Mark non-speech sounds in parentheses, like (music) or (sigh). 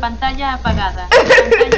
Pantalla apagada. (laughs)